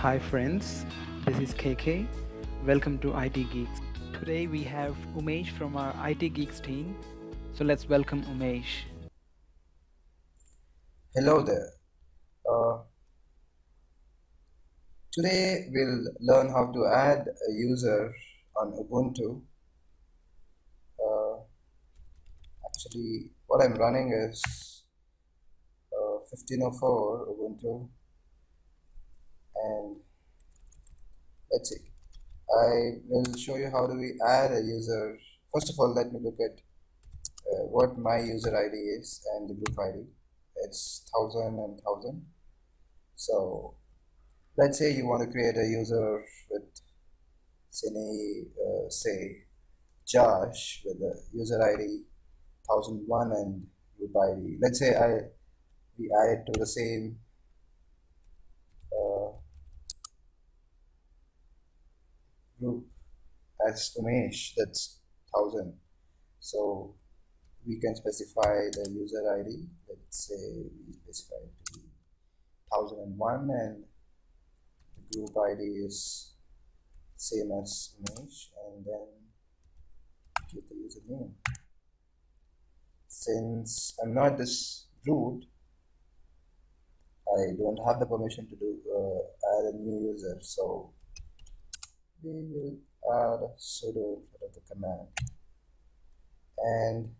Hi friends, this is KK. Welcome to IT Geeks. Today we have Umesh from our IT Geeks team. So let's welcome Umesh. Hello there. Uh, today we'll learn how to add a user on Ubuntu. Uh, actually, what I'm running is uh, 1504 Ubuntu and let's see I will show you how do we add a user. First of all let me look at uh, what my user ID is and the group ID it's thousand and thousand. So let's say you want to create a user with say, uh, say Josh with the user ID 1001 and group ID let's say I we add it to the same group as Umesh, that's 1000. So we can specify the user ID. Let's say we specify it to be 1001 and the group ID is same as Umesh and then give the username. Since I'm not this root, I don't have the permission to do uh, add a new user. So we will add sudo of the command and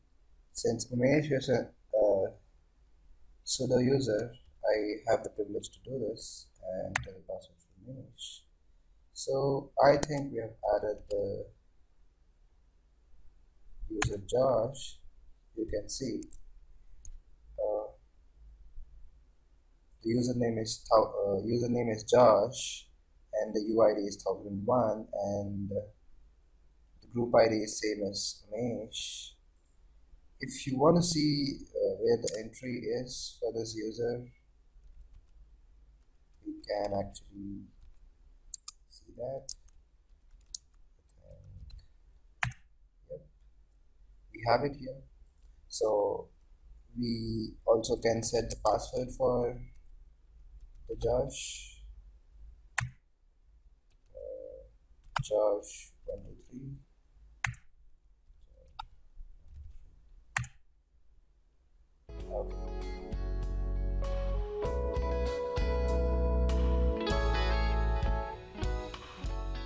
since Umesh is a uh, sudo user I have the privilege to do this and tell the password for Umesh. So I think we have added the user Josh. You can see uh, the username is uh, username is Josh and the UID is 1001 and the group ID is same as Umesh. If you want to see uh, where the entry is for this user, you can actually see that. Yep, we have it here. So we also can set the password for the Josh Josh, one, two, three.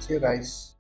See you guys.